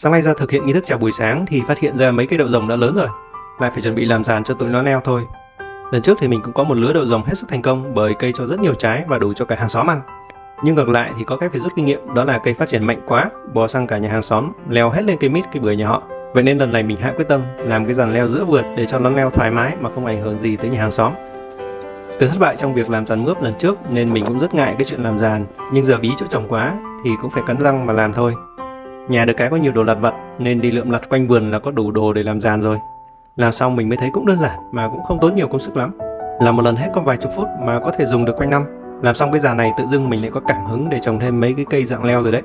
Sáng nay ra thực hiện nghi thức chào buổi sáng thì phát hiện ra mấy cây đậu rồng đã lớn rồi. Lại phải chuẩn bị làm giàn cho tụi nó leo thôi. Lần trước thì mình cũng có một lứa đậu rồng hết sức thành công bởi cây cho rất nhiều trái và đủ cho cả hàng xóm ăn. Nhưng ngược lại thì có cách phải rút kinh nghiệm đó là cây phát triển mạnh quá, bò sang cả nhà hàng xóm, leo hết lên cây mít cây bưởi nhà họ. Vậy nên lần này mình hạ quyết tâm làm cái dàn leo giữa vườn để cho nó leo thoải mái mà không ảnh hưởng gì tới nhà hàng xóm. Từ thất bại trong việc làm dàn mướp lần trước nên mình cũng rất ngại cái chuyện làm dàn, nhưng giờ bí chỗ trồng quá thì cũng phải cắn răng mà làm thôi. Nhà được cái có nhiều đồ lặt vặt, nên đi lượm lặt quanh vườn là có đủ đồ để làm giàn rồi. Làm xong mình mới thấy cũng đơn giản mà cũng không tốn nhiều công sức lắm. Làm một lần hết có vài chục phút mà có thể dùng được quanh năm. Làm xong cái giàn này tự dưng mình lại có cảm hứng để trồng thêm mấy cái cây dạng leo rồi đấy.